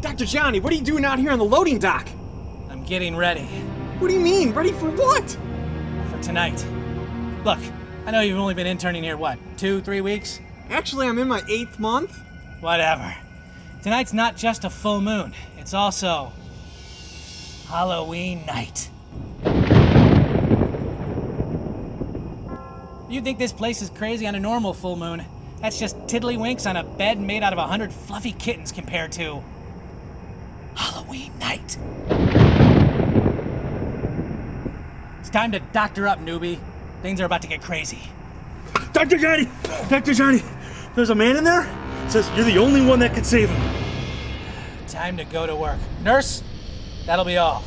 Dr. Johnny, what are you doing out here on the loading dock? I'm getting ready What do you mean? Ready for what? Tonight. Look, I know you've only been interning here, what, two, three weeks? Actually, I'm in my eighth month. Whatever. Tonight's not just a full moon, it's also Halloween night. You think this place is crazy on a normal full moon? That's just tiddlywinks on a bed made out of a hundred fluffy kittens compared to Halloween night. It's time to doctor up, newbie. Things are about to get crazy. Dr. Johnny! Dr. Johnny! There's a man in there? Says you're the only one that could save him. Time to go to work. Nurse, that'll be all.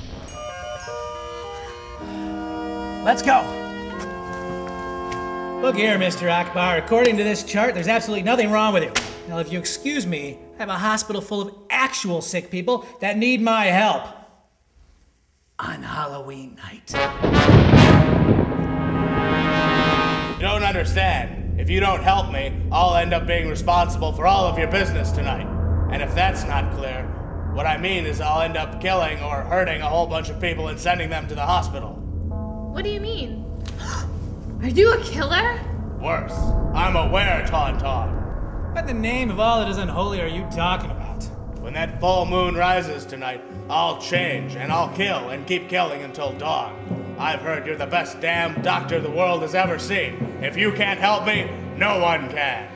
Let's go. Look here, Mr. Akbar. According to this chart, there's absolutely nothing wrong with you. Now, if you excuse me, I have a hospital full of actual sick people that need my help. On Halloween night. You don't understand. If you don't help me, I'll end up being responsible for all of your business tonight. And if that's not clear, what I mean is I'll end up killing or hurting a whole bunch of people and sending them to the hospital. What do you mean? Are you a killer? Worse, I'm aware, Tauntaun. What the name of all that is unholy are you talking about? When that full moon rises tonight, I'll change and I'll kill and keep killing until dawn. I've heard you're the best damn doctor the world has ever seen. If you can't help me, no one can.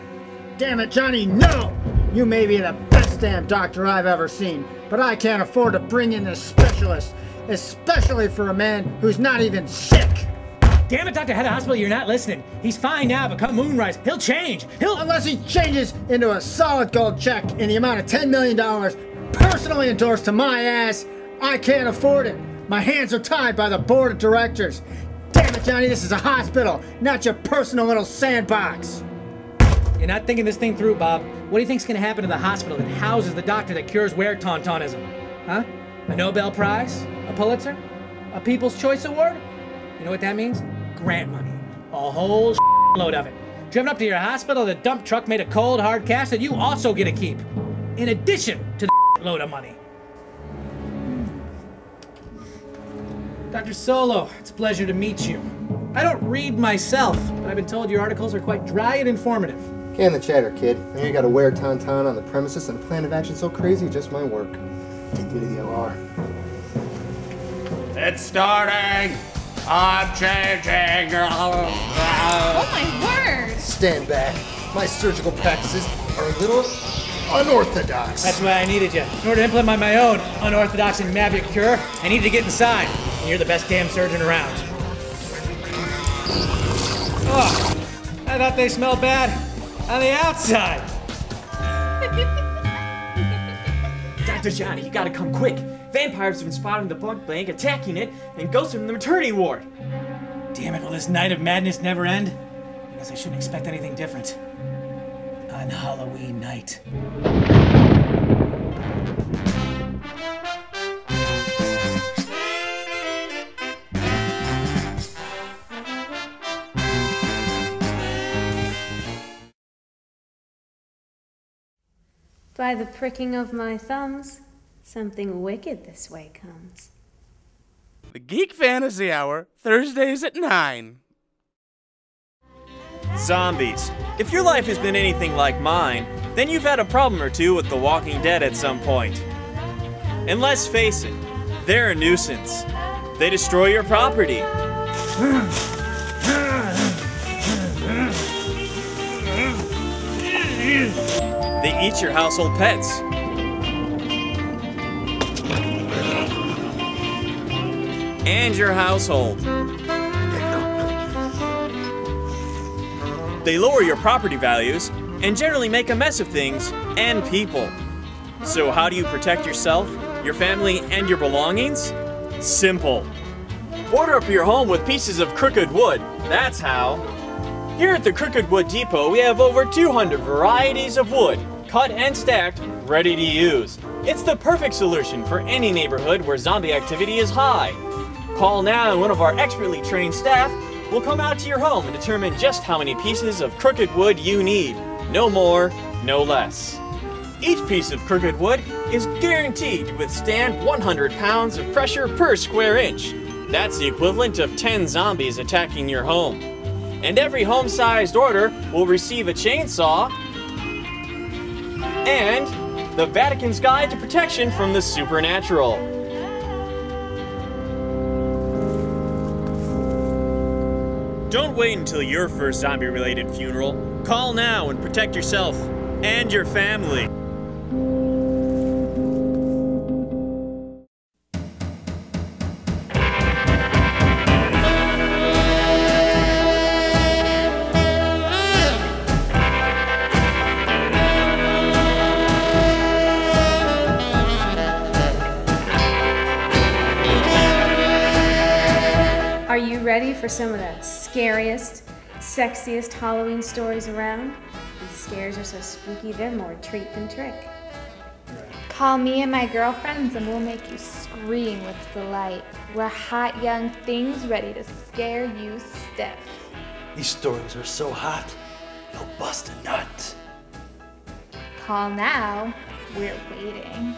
Damn it, Johnny, no! You may be the best damn doctor I've ever seen, but I can't afford to bring in a specialist, especially for a man who's not even sick. Damn it, Dr. Head of Hospital, you're not listening. He's fine now, but come moonrise, he'll change. He'll. Unless he changes into a solid gold check in the amount of $10 million personally endorsed to my ass, I can't afford it. My hands are tied by the board of directors. Damn it, Johnny, this is a hospital, not your personal little sandbox. You're not thinking this thing through, Bob. What do you think's gonna happen to the hospital that houses the doctor that cures were-tauntaunism? Huh? A Nobel Prize? A Pulitzer? A People's Choice Award? You know what that means? Grant money. A whole load of it. Driven up to your hospital, the dump truck made a cold, hard cash that you also get to keep. In addition to the load of money. Dr. Solo, it's a pleasure to meet you. I don't read myself, but I've been told your articles are quite dry and informative. Can the chatter, kid. Now you gotta were-tauntaun on the premises and a plan of action so crazy just might work. Take me to the OR. It's starting! I'm changing! Oh my word! Stand back. My surgical practices are a little unorthodox. That's why I needed you. In order to implement my own unorthodox and magic cure, I needed to get inside. And you're the best damn surgeon around. Oh, I thought they smelled bad on the outside. Dr. Johnny, you gotta come quick. Vampires have been spotting the blood bank, attacking it, and ghosts from the maternity ward. Damn it, will this night of madness never end? I guess I shouldn't expect anything different. On Halloween night. By the pricking of my thumbs, something wicked this way comes. The Geek Fantasy Hour, Thursdays at 9. Zombies. If your life has been anything like mine, then you've had a problem or two with The Walking Dead at some point. And let's face it, they're a nuisance. They destroy your property. They eat your household pets. And your household. They lower your property values and generally make a mess of things and people. So, how do you protect yourself, your family, and your belongings? Simple. Board up your home with pieces of crooked wood. That's how. Here at the Crooked Wood Depot, we have over 200 varieties of wood, cut and stacked, ready to use. It's the perfect solution for any neighborhood where zombie activity is high. Call now and one of our expertly trained staff will come out to your home and determine just how many pieces of crooked wood you need. No more, no less. Each piece of crooked wood is guaranteed to withstand 100 pounds of pressure per square inch. That's the equivalent of 10 zombies attacking your home. And every home sized order will receive a chainsaw and the Vatican's Guide to Protection from the Supernatural. Don't wait until your first zombie related funeral. Call now and protect yourself and your family. For some of the scariest, sexiest Halloween stories around? These scares are so spooky, they're more treat than trick. Call me and my girlfriends and we'll make you scream with delight. We're hot young things ready to scare you stiff. These stories are so hot, they'll bust a nut. Call now, we're waiting.